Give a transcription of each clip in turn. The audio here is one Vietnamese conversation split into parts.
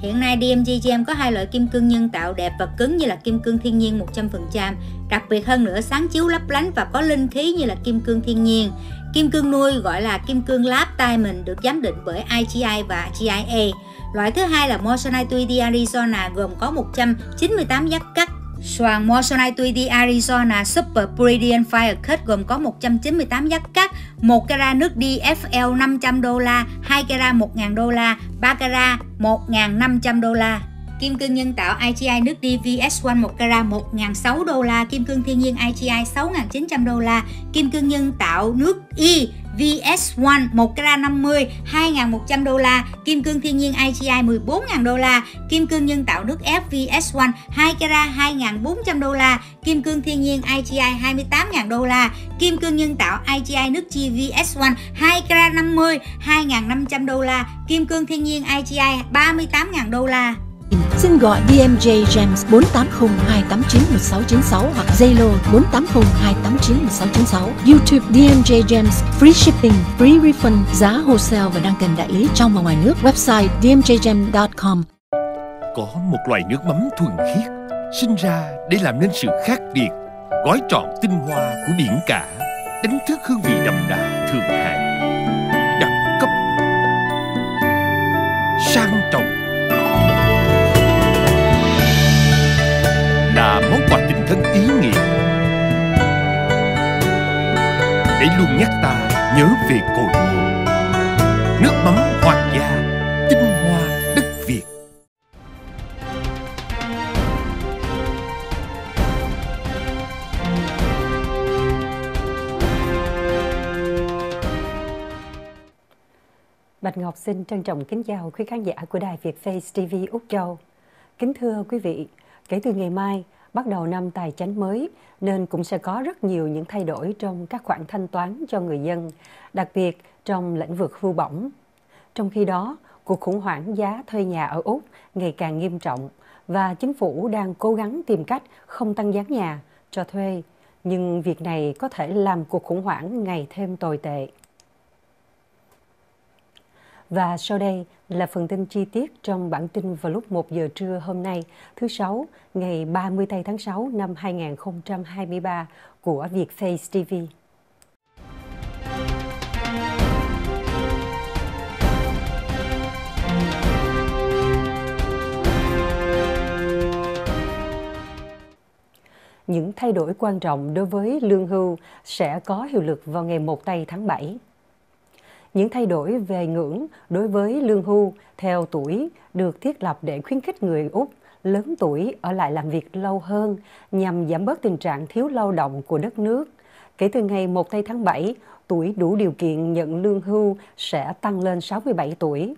Hiện nay DMG Gem có hai loại kim cương nhân tạo đẹp và cứng như là kim cương thiên nhiên 100%, đặc biệt hơn nữa sáng chiếu lấp lánh và có linh khí như là kim cương thiên nhiên. Kim cương nuôi gọi là kim cương Lab Diamond được giám định bởi IGI và GIA. Loại thứ hai là Moissanite 2D Arizona gồm có 198 giác cắt Xoàn Moissanite 3D Arizona Super Brilliant Fire Cut gồm có 198 giáp cắt, 1 carat nước DFL 500 đô la, 2 carat 1.000 đô la, 3 carat 1.500 đô la. Kim cương nhân tạo IGI nước DVS1 1 carat 1.600 đô la, kim cương thiên nhiên IGI 6.900 đô la, kim cương nhân tạo nước Y VS1 1 carat 50 2.100 đô la, kim cương thiên nhiên IGI 14.000 đô la, kim cương nhân tạo nước ép VS1 2 carat 2.400 đô la, kim cương thiên nhiên IGI 28.000 đô la, kim cương nhân tạo IGI nước chi VS1 2 carat 50 2.500 đô la, kim cương thiên nhiên IGI 38.000 đô la. Xin gọi DMJ James 480-289-1696 hoặc Zalo 480-289-1696. YouTube DMJ James Free Shipping, Free Refund, giá wholesale và đăng kèm đại lý trong và ngoài nước. Website dmjjames.com Có một loại nước mắm thuần khiết sinh ra để làm nên sự khác biệt, gói trọn tinh hoa của biển cả, đánh thức hương vị đậm đà thượng hạng, là món quà tình thân ý nghĩa. Để luôn nhắc ta nhớ về cội nguồn. Nước mắm hoàng gia tinh hoa đất việt. Bạch Ngọc xin trân trọng kính chào quý khán giả của đài Việt Face TV Úc Châu. Kính thưa quý vị, kể từ ngày mai bắt đầu năm tài chính mới nên cũng sẽ có rất nhiều những thay đổi trong các khoản thanh toán cho người dân, đặc biệt trong lĩnh vực hưu bổng. Trong khi đó, cuộc khủng hoảng giá thuê nhà ở Úc ngày càng nghiêm trọng và chính phủ đang cố gắng tìm cách không tăng giá nhà cho thuê, nhưng việc này có thể làm cuộc khủng hoảng ngày thêm tồi tệ. Và sau đây là phần tin chi tiết trong bản tin vào lúc 1 giờ trưa hôm nay, thứ Sáu, ngày 30 tây tháng 6 năm 2023 của Vietface TV. Những thay đổi quan trọng đối với lương hưu sẽ có hiệu lực vào ngày 1 tây tháng 7 những thay đổi về ngưỡng đối với lương hưu theo tuổi được thiết lập để khuyến khích người Úc lớn tuổi ở lại làm việc lâu hơn nhằm giảm bớt tình trạng thiếu lao động của đất nước. Kể từ ngày 1 tây tháng 7, tuổi đủ điều kiện nhận lương hưu sẽ tăng lên 67 tuổi.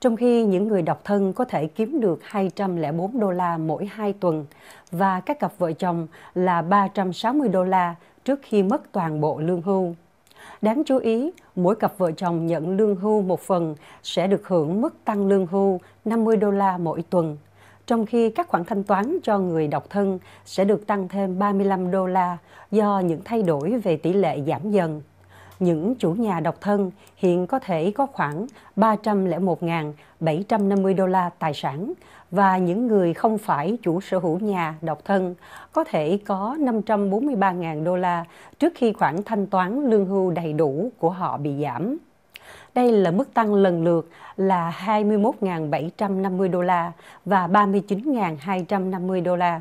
Trong khi những người độc thân có thể kiếm được 204 đô la mỗi 2 tuần và các cặp vợ chồng là 360 đô la trước khi mất toàn bộ lương hưu. Đáng chú ý, mỗi cặp vợ chồng nhận lương hưu một phần sẽ được hưởng mức tăng lương hưu 50 đô la mỗi tuần, trong khi các khoản thanh toán cho người độc thân sẽ được tăng thêm 35 đô la do những thay đổi về tỷ lệ giảm dần. Những chủ nhà độc thân hiện có thể có khoảng 301.750 đô la tài sản và những người không phải chủ sở hữu nhà độc thân có thể có 543.000 đô la trước khi khoản thanh toán lương hưu đầy đủ của họ bị giảm. Đây là mức tăng lần lượt là 21.750 đô la và 39.250 đô la.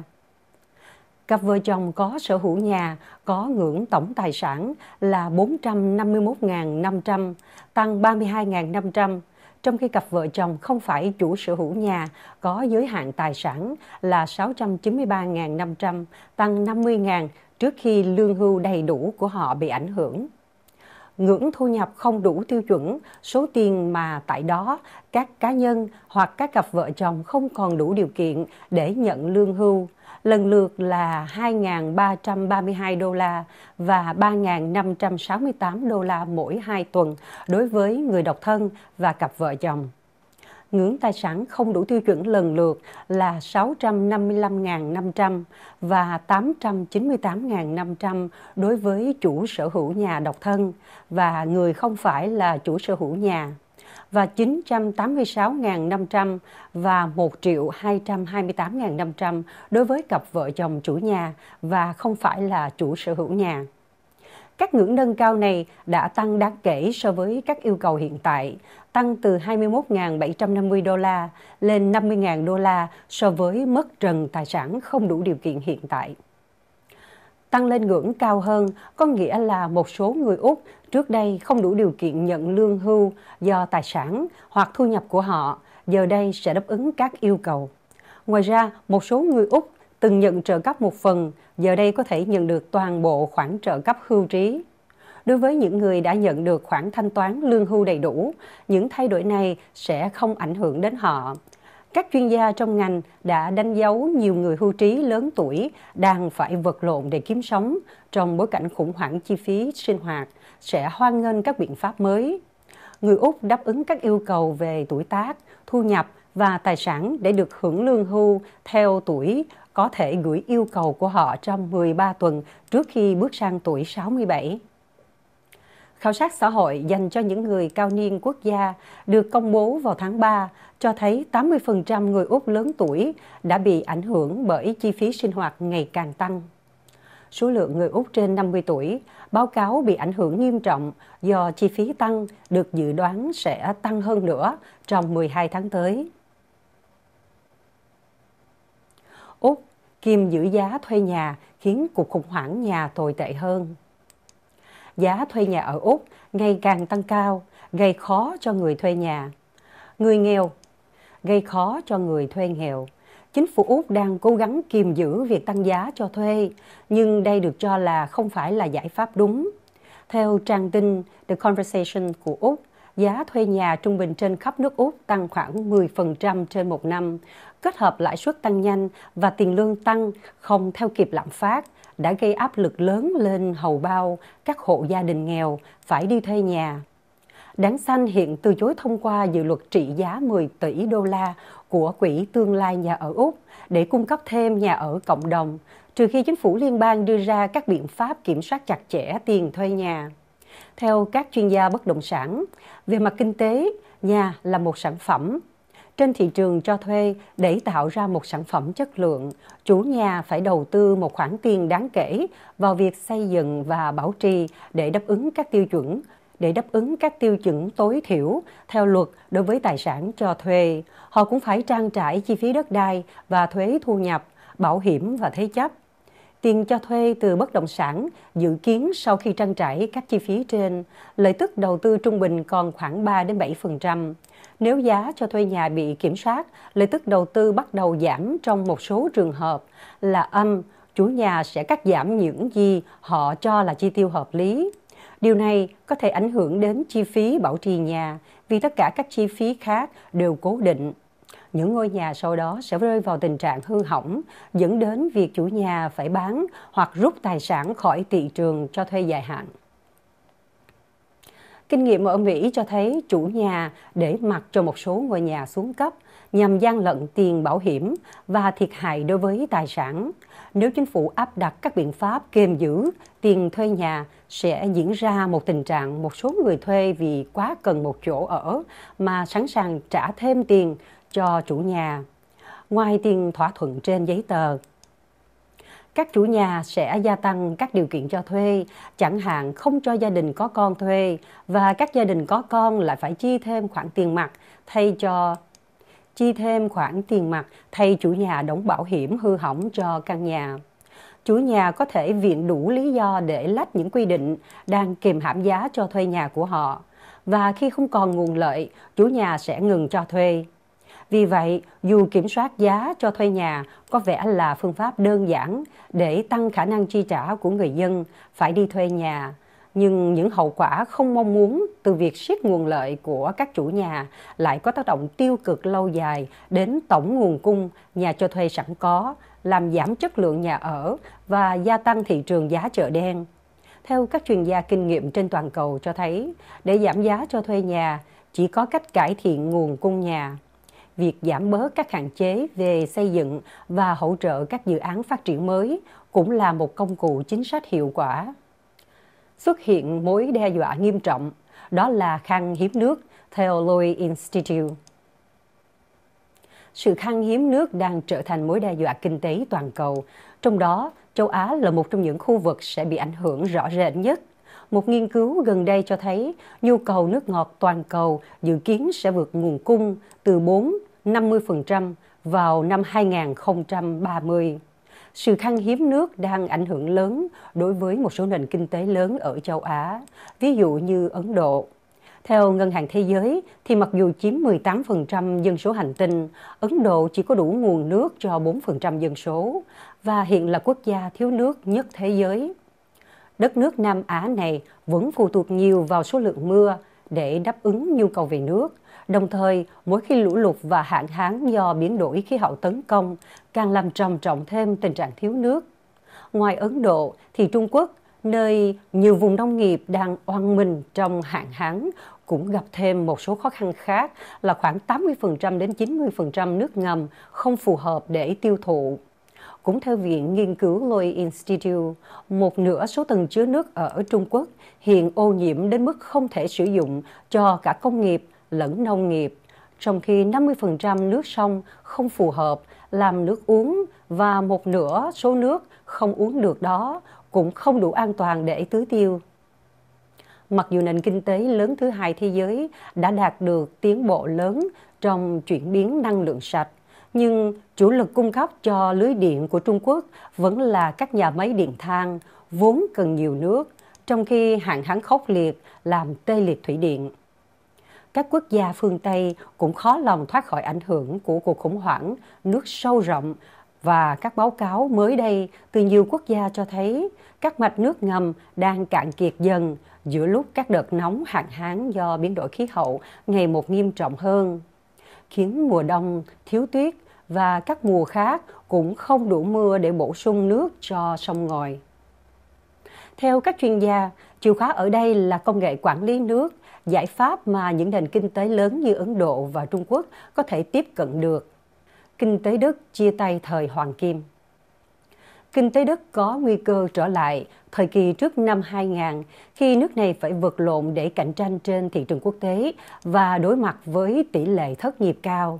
Cặp vợ chồng có sở hữu nhà có ngưỡng tổng tài sản là 451.500, tăng 32.500 trong khi cặp vợ chồng không phải chủ sở hữu nhà có giới hạn tài sản là 693.500, tăng 50.000 trước khi lương hưu đầy đủ của họ bị ảnh hưởng. Ngưỡng thu nhập không đủ tiêu chuẩn, số tiền mà tại đó các cá nhân hoặc các cặp vợ chồng không còn đủ điều kiện để nhận lương hưu lần lượt là 2.332 đô la và 3.568 đô la mỗi hai tuần đối với người độc thân và cặp vợ chồng. Ngưỡng tài sản không đủ tiêu chuẩn lần lượt là 655.500 và 898.500 đối với chủ sở hữu nhà độc thân và người không phải là chủ sở hữu nhà và 986.500 và 1.228.500 đối với cặp vợ chồng chủ nhà và không phải là chủ sở hữu nhà. Các ngưỡng nâng cao này đã tăng đáng kể so với các yêu cầu hiện tại, tăng từ 21.750 đô la lên 50.000 đô la so với mất trần tài sản không đủ điều kiện hiện tại. Tăng lên ngưỡng cao hơn có nghĩa là một số người Úc trước đây không đủ điều kiện nhận lương hưu do tài sản hoặc thu nhập của họ, giờ đây sẽ đáp ứng các yêu cầu. Ngoài ra, một số người Úc từng nhận trợ cấp một phần, giờ đây có thể nhận được toàn bộ khoản trợ cấp hưu trí. Đối với những người đã nhận được khoản thanh toán lương hưu đầy đủ, những thay đổi này sẽ không ảnh hưởng đến họ. Các chuyên gia trong ngành đã đánh dấu nhiều người hưu trí lớn tuổi đang phải vật lộn để kiếm sống trong bối cảnh khủng hoảng chi phí sinh hoạt sẽ hoan nghênh các biện pháp mới. Người Úc đáp ứng các yêu cầu về tuổi tác, thu nhập và tài sản để được hưởng lương hưu theo tuổi có thể gửi yêu cầu của họ trong 13 tuần trước khi bước sang tuổi 67. Khảo sát xã hội dành cho những người cao niên quốc gia được công bố vào tháng 3 cho thấy 80% người Úc lớn tuổi đã bị ảnh hưởng bởi chi phí sinh hoạt ngày càng tăng. Số lượng người Úc trên 50 tuổi báo cáo bị ảnh hưởng nghiêm trọng do chi phí tăng được dự đoán sẽ tăng hơn nữa trong 12 tháng tới. Úc kiềm giữ giá thuê nhà khiến cuộc khủng hoảng nhà tồi tệ hơn. Giá thuê nhà ở Úc ngày càng tăng cao, gây khó cho người thuê nhà. Người nghèo gây khó cho người thuê nghèo. Chính phủ Úc đang cố gắng kiềm giữ việc tăng giá cho thuê, nhưng đây được cho là không phải là giải pháp đúng. Theo trang tin The Conversation của Úc, giá thuê nhà trung bình trên khắp nước Úc tăng khoảng 10% trên một năm, kết hợp lãi suất tăng nhanh và tiền lương tăng không theo kịp lạm phát đã gây áp lực lớn lên hầu bao các hộ gia đình nghèo phải đi thuê nhà. Đảng xanh hiện từ chối thông qua dự luật trị giá 10 tỷ đô la của Quỹ Tương lai Nhà ở Úc để cung cấp thêm nhà ở cộng đồng, trừ khi chính phủ liên bang đưa ra các biện pháp kiểm soát chặt chẽ tiền thuê nhà. Theo các chuyên gia bất động sản, về mặt kinh tế, nhà là một sản phẩm. Trên thị trường cho thuê, để tạo ra một sản phẩm chất lượng, chủ nhà phải đầu tư một khoản tiền đáng kể vào việc xây dựng và bảo trì để đáp ứng các tiêu chuẩn để đáp ứng các tiêu chuẩn tối thiểu theo luật đối với tài sản cho thuê. Họ cũng phải trang trải chi phí đất đai và thuế thu nhập, bảo hiểm và thế chấp. Tiền cho thuê từ bất động sản dự kiến sau khi trang trải các chi phí trên, lợi tức đầu tư trung bình còn khoảng 3 đến 7%. Nếu giá cho thuê nhà bị kiểm soát, lợi tức đầu tư bắt đầu giảm trong một số trường hợp là âm, chủ nhà sẽ cắt giảm những gì họ cho là chi tiêu hợp lý. Điều này có thể ảnh hưởng đến chi phí bảo trì nhà vì tất cả các chi phí khác đều cố định. Những ngôi nhà sau đó sẽ rơi vào tình trạng hư hỏng, dẫn đến việc chủ nhà phải bán hoặc rút tài sản khỏi thị trường cho thuê dài hạn. Kinh nghiệm ở Mỹ cho thấy chủ nhà để mặc cho một số ngôi nhà xuống cấp nhằm gian lận tiền bảo hiểm và thiệt hại đối với tài sản. Nếu chính phủ áp đặt các biện pháp kiềm giữ tiền thuê nhà sẽ diễn ra một tình trạng một số người thuê vì quá cần một chỗ ở mà sẵn sàng trả thêm tiền cho chủ nhà. Ngoài tiền thỏa thuận trên giấy tờ, các chủ nhà sẽ gia tăng các điều kiện cho thuê, chẳng hạn không cho gia đình có con thuê và các gia đình có con lại phải chi thêm khoản tiền mặt thay cho chi thêm khoản tiền mặt thay chủ nhà đóng bảo hiểm hư hỏng cho căn nhà. Chủ nhà có thể viện đủ lý do để lách những quy định đang kìm hãm giá cho thuê nhà của họ và khi không còn nguồn lợi, chủ nhà sẽ ngừng cho thuê. Vì vậy, dù kiểm soát giá cho thuê nhà có vẻ là phương pháp đơn giản để tăng khả năng chi trả của người dân phải đi thuê nhà, nhưng những hậu quả không mong muốn từ việc siết nguồn lợi của các chủ nhà lại có tác động tiêu cực lâu dài đến tổng nguồn cung nhà cho thuê sẵn có, làm giảm chất lượng nhà ở và gia tăng thị trường giá chợ đen. Theo các chuyên gia kinh nghiệm trên toàn cầu cho thấy, để giảm giá cho thuê nhà, chỉ có cách cải thiện nguồn cung nhà việc giảm bớt các hạn chế về xây dựng và hỗ trợ các dự án phát triển mới cũng là một công cụ chính sách hiệu quả. Xuất hiện mối đe dọa nghiêm trọng, đó là khan hiếm nước theo Lowy Institute. Sự khan hiếm nước đang trở thành mối đe dọa kinh tế toàn cầu, trong đó châu Á là một trong những khu vực sẽ bị ảnh hưởng rõ rệt nhất. Một nghiên cứu gần đây cho thấy nhu cầu nước ngọt toàn cầu dự kiến sẽ vượt nguồn cung từ 4-50% vào năm 2030. Sự khan hiếm nước đang ảnh hưởng lớn đối với một số nền kinh tế lớn ở châu Á, ví dụ như Ấn Độ. Theo Ngân hàng Thế giới, thì mặc dù chiếm 18% dân số hành tinh, Ấn Độ chỉ có đủ nguồn nước cho 4% dân số và hiện là quốc gia thiếu nước nhất thế giới. Đất nước Nam Á này vẫn phụ thuộc nhiều vào số lượng mưa để đáp ứng nhu cầu về nước. Đồng thời, mỗi khi lũ lụt và hạn hán do biến đổi khí hậu tấn công, càng làm trầm trọng thêm tình trạng thiếu nước. Ngoài Ấn Độ, thì Trung Quốc, nơi nhiều vùng nông nghiệp đang oan mình trong hạn hán, cũng gặp thêm một số khó khăn khác là khoảng 80% đến 90% nước ngầm không phù hợp để tiêu thụ. Cũng theo Viện Nghiên cứu Loy Institute, một nửa số tầng chứa nước ở Trung Quốc hiện ô nhiễm đến mức không thể sử dụng cho cả công nghiệp lẫn nông nghiệp, trong khi 50% nước sông không phù hợp làm nước uống và một nửa số nước không uống được đó cũng không đủ an toàn để tưới tiêu. Mặc dù nền kinh tế lớn thứ hai thế giới đã đạt được tiến bộ lớn trong chuyển biến năng lượng sạch, nhưng chủ lực cung cấp cho lưới điện của Trung Quốc vẫn là các nhà máy điện than vốn cần nhiều nước, trong khi hạn hán khốc liệt làm tê liệt thủy điện. Các quốc gia phương Tây cũng khó lòng thoát khỏi ảnh hưởng của cuộc khủng hoảng nước sâu rộng và các báo cáo mới đây từ nhiều quốc gia cho thấy các mạch nước ngầm đang cạn kiệt dần giữa lúc các đợt nóng hạn hán do biến đổi khí hậu ngày một nghiêm trọng hơn, khiến mùa đông thiếu tuyết và các mùa khác cũng không đủ mưa để bổ sung nước cho sông ngòi. Theo các chuyên gia, chìa khóa ở đây là công nghệ quản lý nước, giải pháp mà những nền kinh tế lớn như Ấn Độ và Trung Quốc có thể tiếp cận được. Kinh tế Đức chia tay thời Hoàng Kim Kinh tế Đức có nguy cơ trở lại thời kỳ trước năm 2000 khi nước này phải vượt lộn để cạnh tranh trên thị trường quốc tế và đối mặt với tỷ lệ thất nghiệp cao.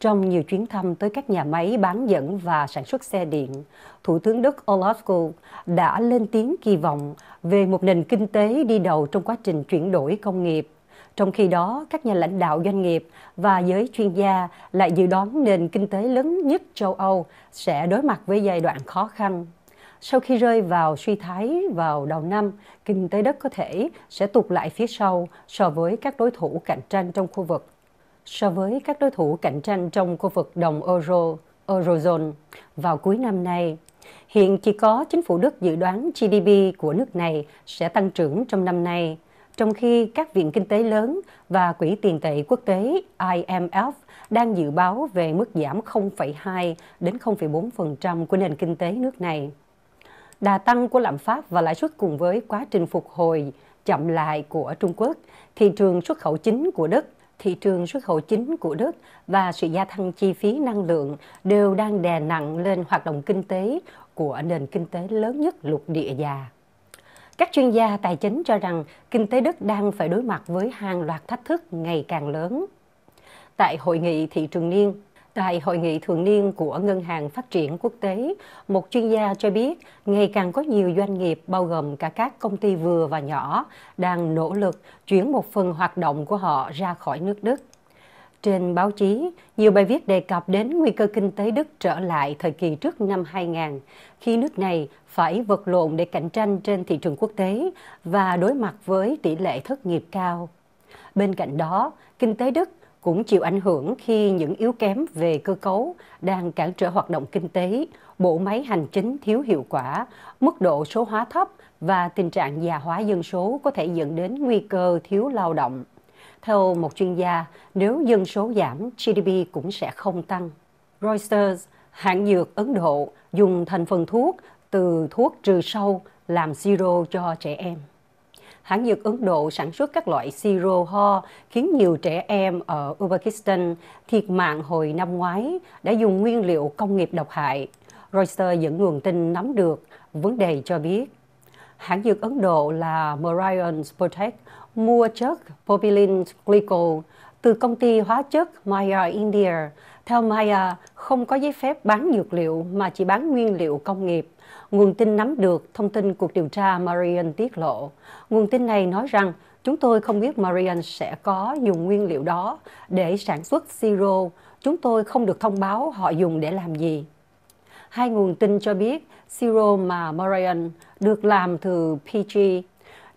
Trong nhiều chuyến thăm tới các nhà máy bán dẫn và sản xuất xe điện, Thủ tướng Đức Olaf Scholz đã lên tiếng kỳ vọng về một nền kinh tế đi đầu trong quá trình chuyển đổi công nghiệp. Trong khi đó, các nhà lãnh đạo doanh nghiệp và giới chuyên gia lại dự đoán nền kinh tế lớn nhất châu Âu sẽ đối mặt với giai đoạn khó khăn. Sau khi rơi vào suy thoái vào đầu năm, kinh tế đất có thể sẽ tụt lại phía sau so với các đối thủ cạnh tranh trong khu vực so với các đối thủ cạnh tranh trong khu vực đồng euro, eurozone vào cuối năm nay. Hiện chỉ có chính phủ Đức dự đoán GDP của nước này sẽ tăng trưởng trong năm nay, trong khi các viện kinh tế lớn và Quỹ tiền tệ quốc tế IMF đang dự báo về mức giảm 0,2 đến 0,4% của nền kinh tế nước này. Đà tăng của lạm phát và lãi suất cùng với quá trình phục hồi chậm lại của Trung Quốc, thị trường xuất khẩu chính của Đức thị trường xuất khẩu chính của Đức và sự gia tăng chi phí năng lượng đều đang đè nặng lên hoạt động kinh tế của nền kinh tế lớn nhất lục địa già. Các chuyên gia tài chính cho rằng kinh tế Đức đang phải đối mặt với hàng loạt thách thức ngày càng lớn. Tại hội nghị thị trường niên Tại hội nghị thường niên của Ngân hàng Phát triển Quốc tế, một chuyên gia cho biết ngày càng có nhiều doanh nghiệp bao gồm cả các công ty vừa và nhỏ đang nỗ lực chuyển một phần hoạt động của họ ra khỏi nước Đức. Trên báo chí, nhiều bài viết đề cập đến nguy cơ kinh tế Đức trở lại thời kỳ trước năm 2000, khi nước này phải vật lộn để cạnh tranh trên thị trường quốc tế và đối mặt với tỷ lệ thất nghiệp cao. Bên cạnh đó, kinh tế Đức cũng chịu ảnh hưởng khi những yếu kém về cơ cấu đang cản trở hoạt động kinh tế, bộ máy hành chính thiếu hiệu quả, mức độ số hóa thấp và tình trạng già hóa dân số có thể dẫn đến nguy cơ thiếu lao động. Theo một chuyên gia, nếu dân số giảm, GDP cũng sẽ không tăng. Reuters, hãng dược Ấn Độ dùng thành phần thuốc từ thuốc trừ sâu làm siro cho trẻ em hãng dược Ấn Độ sản xuất các loại siro ho khiến nhiều trẻ em ở Uzbekistan thiệt mạng hồi năm ngoái, đã dùng nguyên liệu công nghiệp độc hại. Reuters dẫn nguồn tin nắm được vấn đề cho biết. hãng dược Ấn Độ là Marion Protect mua chất Popilin glycol từ công ty hóa chất Maya India. Theo Maya, không có giấy phép bán dược liệu mà chỉ bán nguyên liệu công nghiệp. Nguồn tin nắm được thông tin cuộc điều tra Marian tiết lộ. Nguồn tin này nói rằng chúng tôi không biết Marian sẽ có dùng nguyên liệu đó để sản xuất siro. Chúng tôi không được thông báo họ dùng để làm gì. Hai nguồn tin cho biết siro mà Marian được làm từ PG,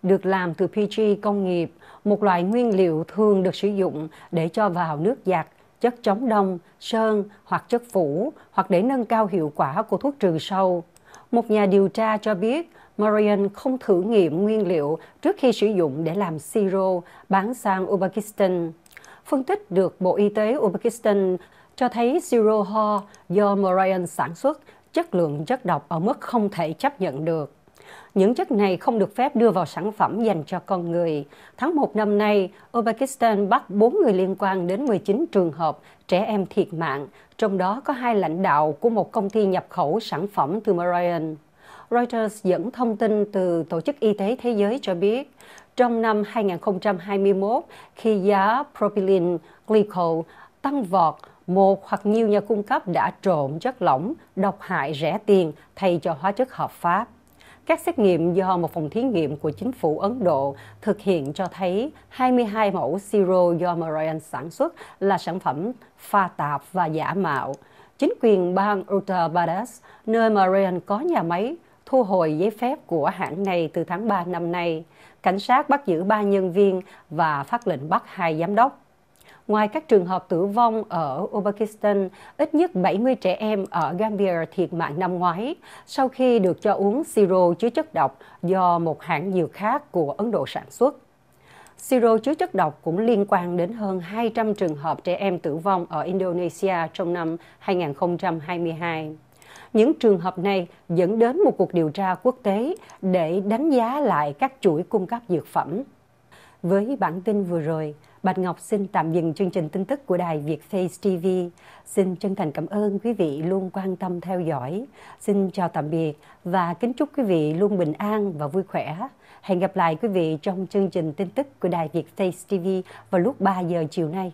được làm từ PG công nghiệp, một loại nguyên liệu thường được sử dụng để cho vào nước giặt, chất chống đông, sơn hoặc chất phủ hoặc để nâng cao hiệu quả của thuốc trừ sâu. Một nhà điều tra cho biết Marian không thử nghiệm nguyên liệu trước khi sử dụng để làm siro bán sang Uzbekistan. Phân tích được Bộ Y tế Uzbekistan cho thấy siro ho do Marian sản xuất chất lượng chất độc ở mức không thể chấp nhận được. Những chất này không được phép đưa vào sản phẩm dành cho con người. Tháng 1 năm nay, Uzbekistan bắt 4 người liên quan đến 19 trường hợp trẻ em thiệt mạng, trong đó có hai lãnh đạo của một công ty nhập khẩu sản phẩm từ Marian. Reuters dẫn thông tin từ Tổ chức Y tế Thế giới cho biết, trong năm 2021, khi giá propylene glycol tăng vọt, một hoặc nhiều nhà cung cấp đã trộn chất lỏng, độc hại rẻ tiền thay cho hóa chất hợp pháp. Các xét nghiệm do một phòng thí nghiệm của chính phủ Ấn Độ thực hiện cho thấy 22 mẫu siro do Marian sản xuất là sản phẩm pha tạp và giả mạo. Chính quyền bang Uttar Pradesh, nơi Marian có nhà máy, thu hồi giấy phép của hãng này từ tháng 3 năm nay. Cảnh sát bắt giữ ba nhân viên và phát lệnh bắt hai giám đốc. Ngoài các trường hợp tử vong ở Uzbekistan, ít nhất 70 trẻ em ở Gambia thiệt mạng năm ngoái sau khi được cho uống siro chứa chất độc do một hãng dược khác của Ấn Độ sản xuất. Siro chứa chất độc cũng liên quan đến hơn 200 trường hợp trẻ em tử vong ở Indonesia trong năm 2022. Những trường hợp này dẫn đến một cuộc điều tra quốc tế để đánh giá lại các chuỗi cung cấp dược phẩm. Với bản tin vừa rồi, Bạch Ngọc xin tạm dừng chương trình tin tức của đài Việt Face TV. Xin chân thành cảm ơn quý vị luôn quan tâm theo dõi. Xin chào tạm biệt và kính chúc quý vị luôn bình an và vui khỏe. Hẹn gặp lại quý vị trong chương trình tin tức của đài Việt Face TV vào lúc 3 giờ chiều nay.